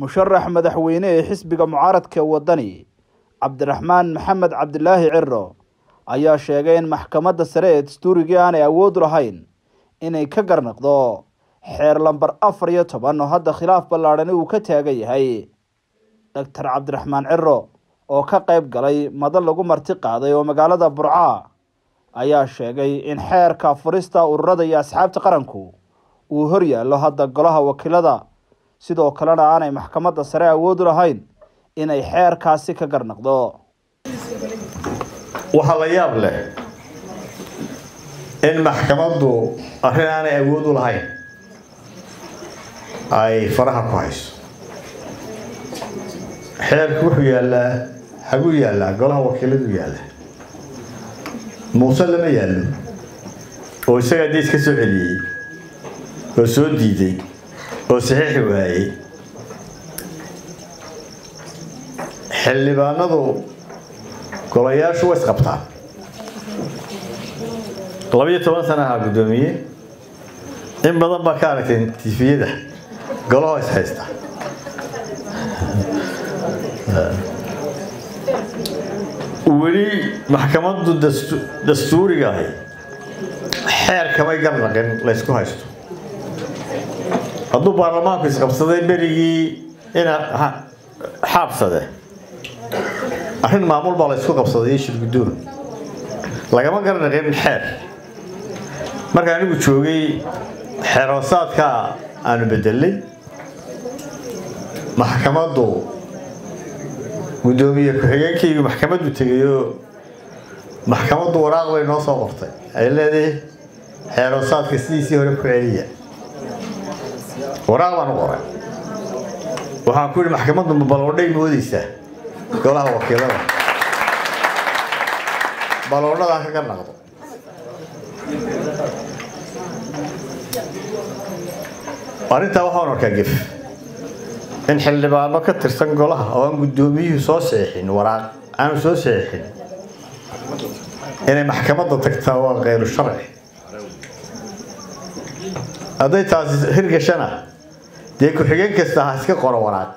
musharax madaxweyne ee xisbiga mucaaradka wadani cabdiraxmaan maxamed cabdilaahi ciro ayaa sheegay in maxkamadda sare ee dastuurigii aanay awood lahayn inay ka garnaqdo xeer lambar afar iyo toban oo hadda khilaaf ballaadhani uu ka taagan yahay. Doctor cabdiraxmaan ciro oo ka qayb galay madan lagu marti qaaday oo magaalada burca ayaa sheegay in xeerka furista ururada iyo asxaabta qaranku uu hor yaallo hadda golaha wakiilada sidoo kalena aanay maxkamadda sare awood u lahayn inay xeerkaasi ka garnaqdo. Waxaa la yaab leh in maxkamaddu arrin aanay awood u lahayn ay faraha ku hayso. Xeerku wuxuu yaallaa haguu yaallaa golaha wakiiladu yaalla muuse lama yaallo oo isagaa deys ka soo celiyey oo soo diiday oo saxiixi waayey xildhibaanadu golayaashu way isqabtaan labayo toban sana ahaa guddoomiye in badan baa ka aragtay tifiyada. Golahoo is haysta weli maxkamaddu dastuuriga ahi xeer kamay garnaqin laysku haysto hadduu baarlamaanku isqabsaday berigii ina xaabsade. Arrin maamul baa laysku qabsaday iyo shirguddoon lagama garnaqin xeer. Marka anigu joogay xeer hoosaadkaa aanu bedelay maxkamaddu guddoomiye ku-xigeenkaygu maxkamaddu tegayoo maxkamaddu waraaq bay noo soo qortay. Ay leedahay xeer hoosaadka sidiisii hore ku celiya waraaq baan u qoray waxaan ku yidhi maxkamaddu ma baloodhay moodaysaa golaha wakiilada. Baloodhadaan ka garnaqdo arrintaa waxaan arkaa gef in xildhibaano ka tirsan golaha oo aan guddoomiyuhu soo saxiixin waraaq aanu soo saxiixin inay maxkamadda tagtaa waa kayru sharci. Hadday taasi hirgashana dee ku-xigeen kasta ha iska qoro waraaq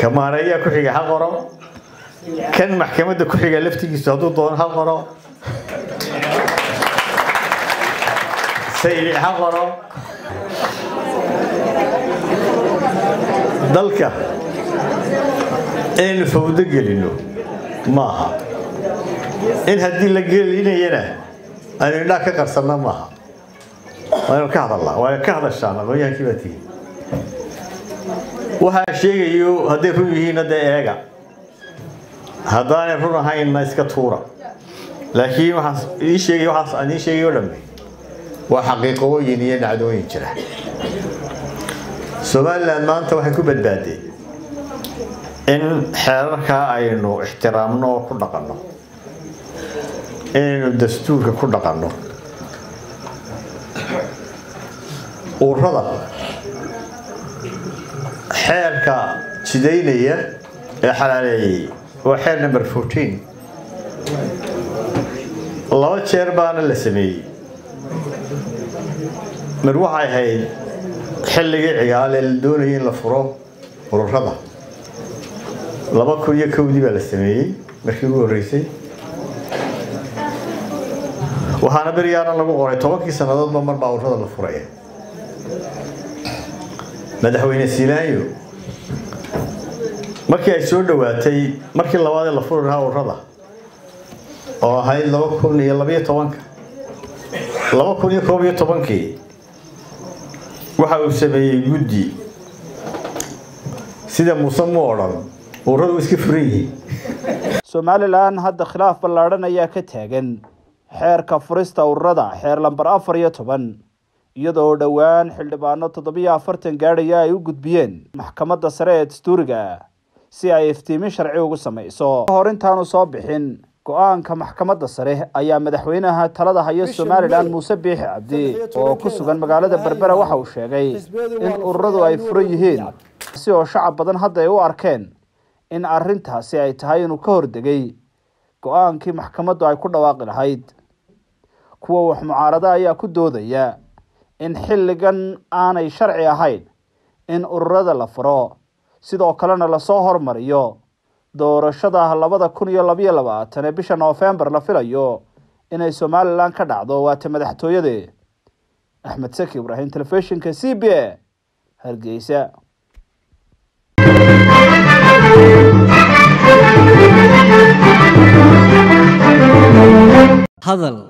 kamaareeyaa ku-xiga ha qoro. Kan maxkamadda ku-xiga laftigiisu hadduu doono ha qoro. Saylic ha qoro. Dalka inaynu fawdo gelino maaha. In haddii la gelinayana aynu indhaa ka qarsanna maaha waaynu ka hadallaa waaynu ka hadashaan aqoonyahaankii baa waxaa sheegayo hadday run yihiinna dee eega haddaanay run ahaynna iska tuura laakiin waxaan idiin sheegay waxaas aan idiin sheegay oo dhambe waa xaqiiqooyin iyo dhacdooyin jira somalilan maanta waxay ku badbaadeen in xeerarkaa aynu ixtiraamno oo ku dhaqanno inaynu dastuurka ku dhaqanno urada xeerka jidaynaya ee xalaaleeyey waa xeer number fourteen. Laba jeer baana la sameeyey mid waxay ahayd xilligii cigaale la doonayay in la furo ururada. Laba kun iyo kowdii baa la sameeyey markii ugu horreysay. Waxaana berigaana lagu qoray tobankii sannadoodba mar baa ururada la furaya madaxweyne silaanyo markii ay soo dhowaatay markii labaadee la furi lahaa ururada oo ahayd laba kun iyo labayo tobanka laba kun iyo koob iyo tobankii waxa uu sameeyey guddi. Sida muuse mu odhan ururadu iska furan yihiin somalilan hadda khilaaf ballaadhan ayaa ka taagan. Xeerka furista ururada xeer lambar afar iyo toban iyadoo dhowaan xildhibaano toddobiyo afartan gaadhaya ay u gudbiyeen maxkamadda sare ee dastuuriga si ay iftiimin sharci ugu samayso. Hor intaanu soo bixin go'aanka maxkamadda sare ayaa madaxweynaha talada haya somalilan muuse biixi cabdi oo ku sugan magaalada berbera waxa uu sheegay in ururadu ay furan yihiin si oo shacab badan hadda ay u arkeen in arrintaasi ay tahay inuu ka hordegay go'aankii maxkamaddu ay ku dhawaaqi lahayd. Kuwa wax mucaarada ayaa ku doodaya in xilligan aanay sharci ahayn in ururada la furo. Sidoo kalena la soo hormariyo doorashada labada kun iyo labayo labaatan ee bisha noofembar la filayo inay somalilan ka dhacdo waata madaxtooyade. Axmed saki ibraahim telefishinka c b a hargeysa. Hadal